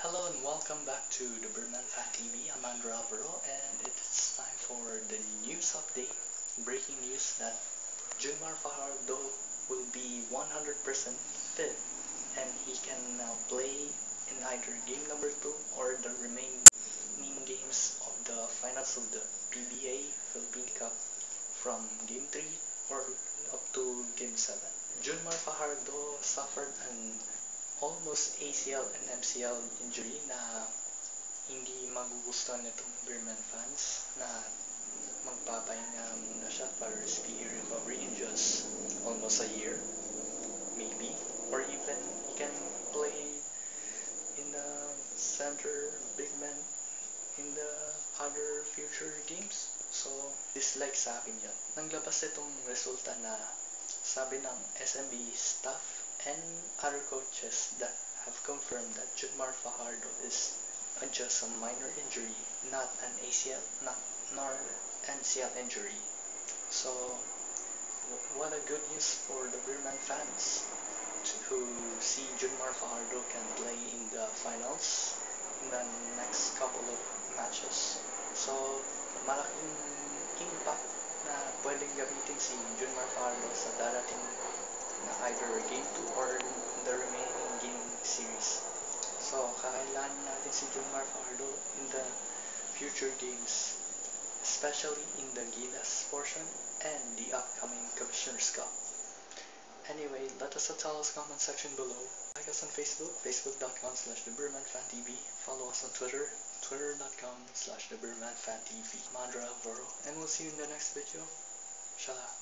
Hello and welcome back to the Beermen Fan TV. I'm Andrew Alvaro and it's time for the news update. Breaking news that June Mar Fajardo will be 100% fit and he can now play in either game number 2 or the remaining games of the finals of the PBA Philippine Cup from game 3 or up to game 7. June Mar Fajardo suffered an almost ACL and MCL injury na hindi magugustuhan nitong Berman fans na magpapahinga muna siya for speedy recovery in just almost a year maybe. Or even he can play in the center big man in the other future games. So dislike sa akin yun. Nanglabas itong resulta na sabi ng SMB staff and other coaches that have confirmed that June Mar Fajardo is just a minor injury, not an ACL, not nor MCL injury. So, what a good news for the Beermen fans who see June Mar Fajardo can play in the finals in the next couple of matches. So, malaking impact na pwedeng gamitin si June Mar Fajardo sa darating either game 2 or the remaining game series. So, kakailangan natin si June Mar Fajardo in the future games, especially in the Gilas portion and the upcoming Commissioner's Cup. Anyway, let us tell us comment section below. Like us on Facebook, facebook.com slash thebeermenfantv. Follow us on Twitter, twitter.com slash thebeermenfantv. Mandra Alvaro, and we'll see you in the next video. Shala.